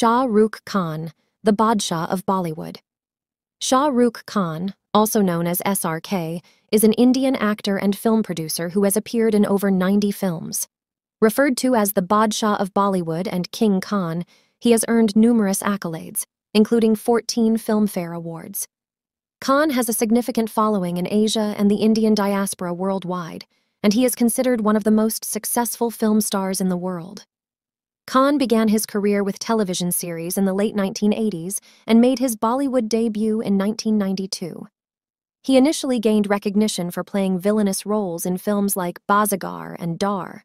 Shah Rukh Khan, the Badshah of Bollywood. Shah Rukh Khan, also known as SRK, is an Indian actor and film producer who has appeared in over 90 films. Referred to as the Badshah of Bollywood and King Khan, he has earned numerous accolades, including 14 Filmfare Awards. Khan has a significant following in Asia and the Indian diaspora worldwide, and he is considered one of the most successful film stars in the world. Khan began his career with television series in the late 1980s and made his Bollywood debut in 1992. He initially gained recognition for playing villainous roles in films like Baazigar and Darr.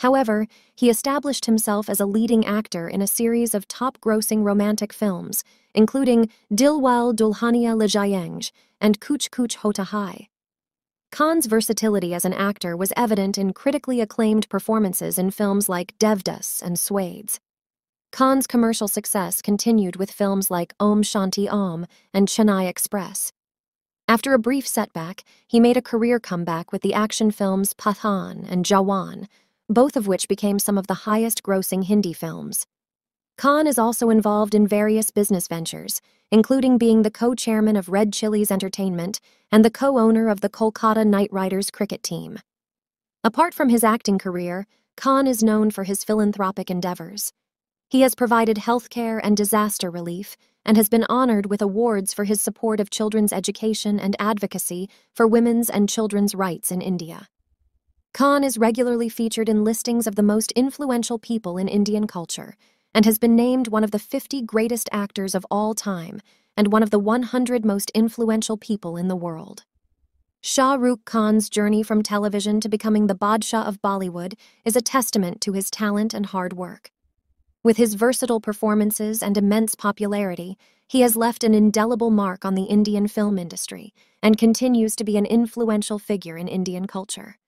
However, he established himself as a leading actor in a series of top-grossing romantic films, including Dilwale Dulhania Le Jayenge and Kuch Kuch Hota Hai. Khan's versatility as an actor was evident in critically acclaimed performances in films like Devdas and Swades. Khan's commercial success continued with films like Om Shanti Om and Chennai Express. After a brief setback, he made a career comeback with the action films Pathaan and Jawan, both of which became some of the highest grossing Hindi films. Khan is also involved in various business ventures, including being the co-chairman of Red Chillies Entertainment and the co-owner of the Kolkata Knight Riders cricket team. Apart from his acting career, Khan is known for his philanthropic endeavors. He has provided healthcare and disaster relief and has been honored with awards for his support of children's education and advocacy for women's and children's rights in India. Khan is regularly featured in listings of the most influential people in Indian culture, and has been named one of the 50 greatest actors of all time and one of the 100 most influential people in the world. Shah Rukh Khan's journey from television to becoming the Badshah of Bollywood is a testament to his talent and hard work. With his versatile performances and immense popularity, he has left an indelible mark on the Indian film industry and continues to be an influential figure in Indian culture.